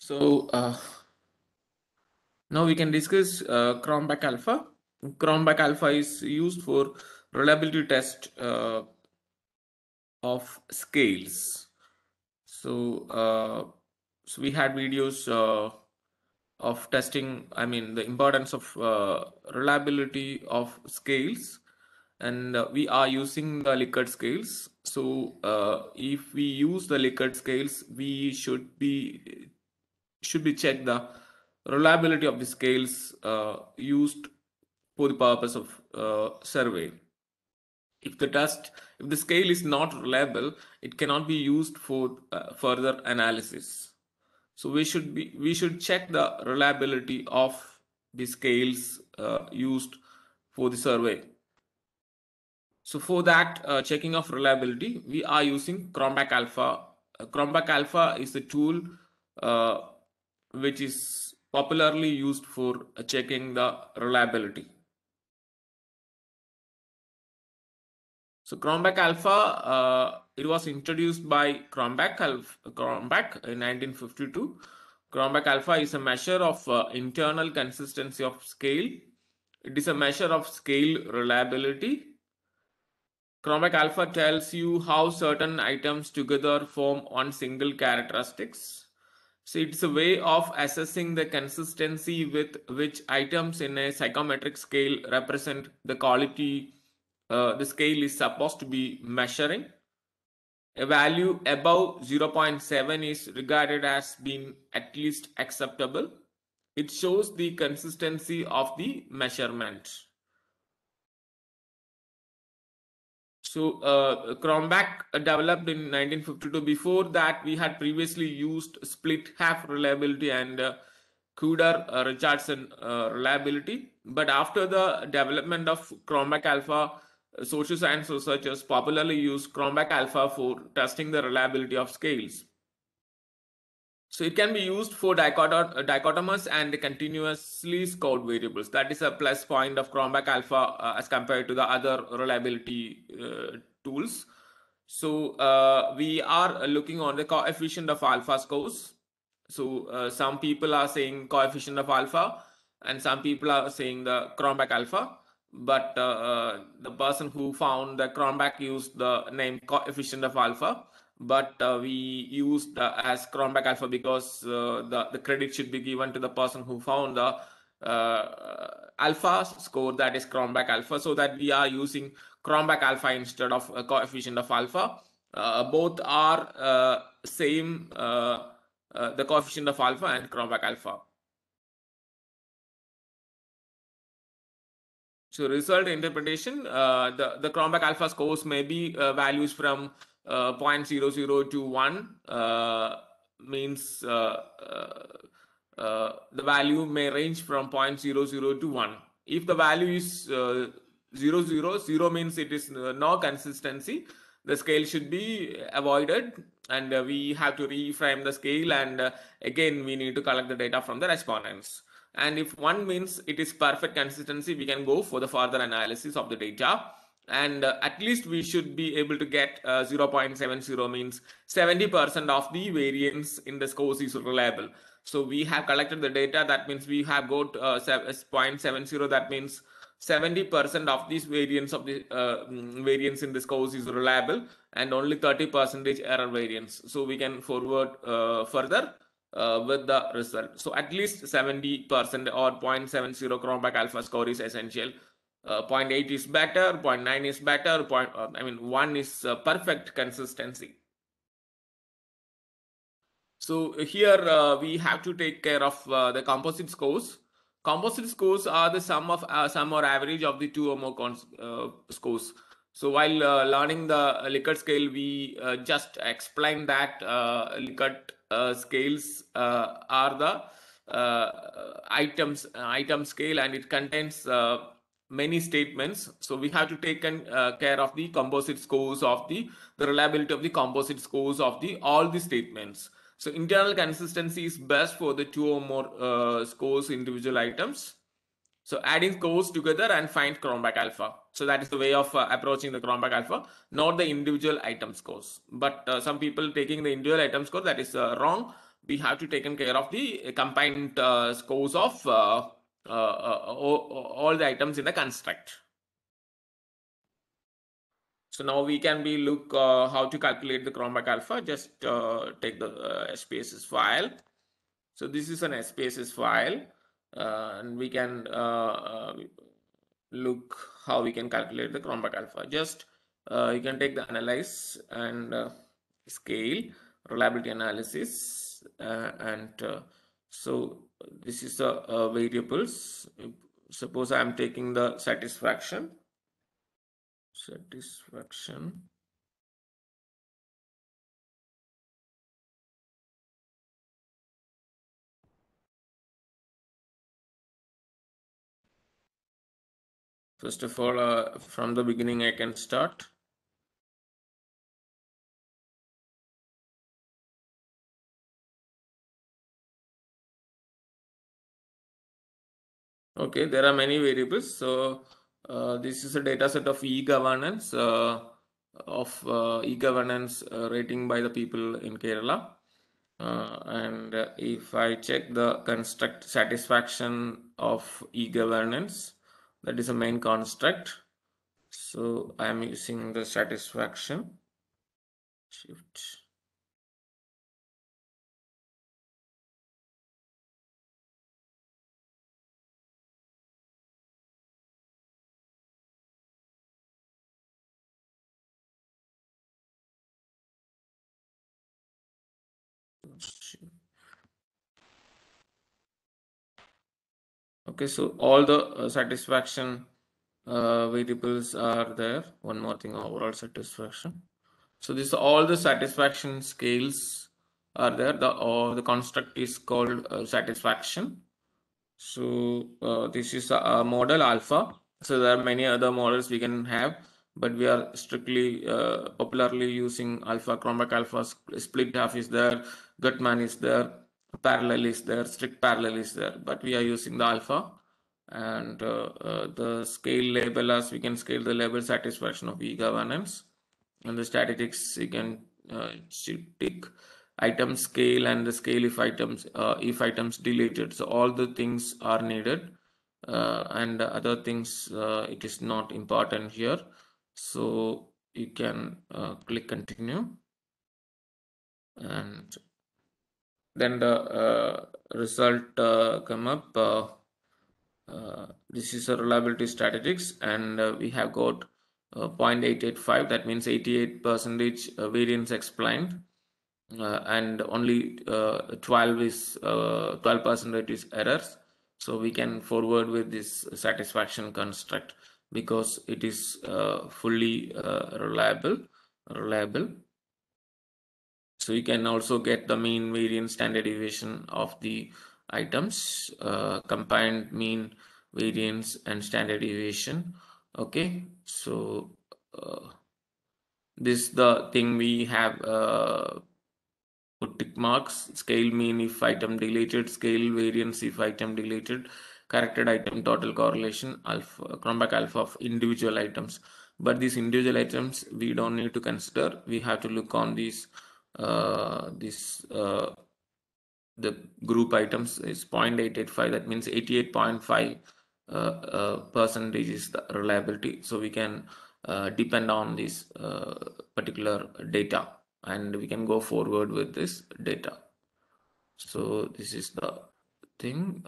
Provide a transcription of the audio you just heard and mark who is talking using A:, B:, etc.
A: So uh, now we can discuss uh, Cronbach alpha. Cronbach alpha is used for reliability test uh, of scales. So, uh, so we had videos uh, of testing, I mean, the importance of uh, reliability of scales and uh, we are using the Likert scales. So if we use the Likert scales, we should be should be check the reliability of the scales uh, used for the purpose of uh, survey. If the test, if the scale is not reliable, it cannot be used for uh, further analysis. So we should be we should check the reliability of the scales uh, used for the survey. So for that uh, checking of reliability, we are using Cronbach Alpha. Uh, Cronbach Alpha is a tool uh, which is popularly used for checking the reliability. So Cronbach Alpha, uh, it was introduced by Cronbach, in 1952. Cronbach Alpha is a measure of uh, internal consistency of scale. It is a measure of scale reliability. Cronbach Alpha tells you how certain items together form one single characteristics. So it's a way of assessing the consistency with which items in a psychometric scale represent the quality uh, the scale is supposed to be measuring. A value above 0.7 is regarded as being at least acceptable. It shows the consistency of the measurement. So uh, Cronbach developed in 1952. Before that, we had previously used split half reliability and uh, Kuder uh, Richardson uh, reliability. But after the development of Cronbach alpha, uh, social science researchers popularly use Cronbach alpha for testing the reliability of scales. So it can be used for dichotomous and continuously scored variables. That is a plus point of Cronbach alpha uh, as compared to the other reliability uh, tools. So uh, we are looking on the coefficient of alpha scores. So uh, some people are saying coefficient of alpha and some people are saying the Cronbach alpha. But uh, uh, the person who found the Cronbach used the name coefficient of alpha but uh, we used uh, as Cronbach alpha because uh, the, the credit should be given to the person who found the uh, alpha score that is Cronbach alpha so that we are using Cronbach alpha instead of a coefficient of alpha. Uh, both are uh, same the coefficient of alpha and Cronbach alpha. So result interpretation, the, the Cronbach alpha scores may be values from uh, 0.00 to 1 uh, means uh, uh, the value may range from 0.00 to 1. If the value is 0, 0, 0 means it is no consistency, the scale should be avoided and uh, we have to reframe the scale and uh, again we need to collect the data from the respondents and if one means it is perfect consistency we can go for the further analysis of the data and uh, at least we should be able to get uh, 0.70 means 70% of the variance in the scores is reliable. So we have collected the data that means we have got uh, 0.70 that means 70% of these variance of the uh, mm, variance in the scores is reliable and only 30 percentage error variance. So we can forward uh, further uh, with the result. So at least 70% or 0.70 Cronbach alpha score is essential uh, 0.8 is better 0.9 is better point uh, i mean 1 is uh, perfect consistency. So here uh, we have to take care of uh, the composite scores. Composite scores are the sum of uh, sum or average of the two or more scores. So while learning the Likert scale we just explained that Likert scales are the items item scale and it contains many statements. So we have to take uh, care of the composite scores of the, the reliability of the composite scores of the all the statements. So internal consistency is best for the two or more uh, scores individual items. So adding scores together and find Cronbach alpha. So that is the way of uh, approaching the Cronbach alpha, not the individual item scores. But uh, some people taking the individual item score that is uh, wrong we have to taken care of the combined uh, scores of uh, uh, all, all the items in the construct. So now we can be look uh, how to calculate the Cronbach alpha. Just uh, take the uh, SPSS file. So this is an SPSS file, uh, and we can uh, uh, look how we can calculate the Cronbach alpha. Just you can take the analyze and scale reliability analysis, and so this is the variables. Suppose I am taking the satisfaction. Satisfaction. First of all uh, from the beginning I can start okay there are many variables so uh, this is a data set of e-governance uh, of uh, e-governance rating by the people in Kerala. and if I check the construct satisfaction of e-governance, that is a main construct. So I am using the satisfaction shift okay so all the uh, satisfaction uh, variables are there. One more thing overall satisfaction. So this all the satisfaction scales are there. The or the construct is called uh, satisfaction. So uh, this is a, model alpha. So there are many other models we can have but we are strictly uh, popularly using alpha Cronbach alpha split half is there Guttman is there, parallel is there, strict parallel is there, but we are using the alpha and uh, uh, the scale label as we can scale the label satisfaction of e-governance and the statistics you can uh, take item scale and the scale if items uh, if items deleted. So all the things are needed uh, and other things uh, it is not important here. So you can click continue. And then the uh, result uh, come up uh, this is a reliability statistics and we have got 0.885 that means 88 percentage variance explained. Uh, and only uh, 12 is uh, 12 percent is errors. So we can forward with this satisfaction construct because it is fully reliable reliable so you can also get the mean variance standard deviation of the items, uh, combined mean variance and standard deviation. Okay, so uh, this the thing we have uh, put tick marks, scale mean if item deleted, scale variance if item deleted, corrected item total correlation, alpha, Cronbach alpha of individual items. But these individual items we don't need to consider. We have to look on these this uh, the group items is 0.885 that means 88.5 uh, uh, percentage is the reliability. So we can uh, depend on this uh, particular data and we can go forward with this data. So this is the thing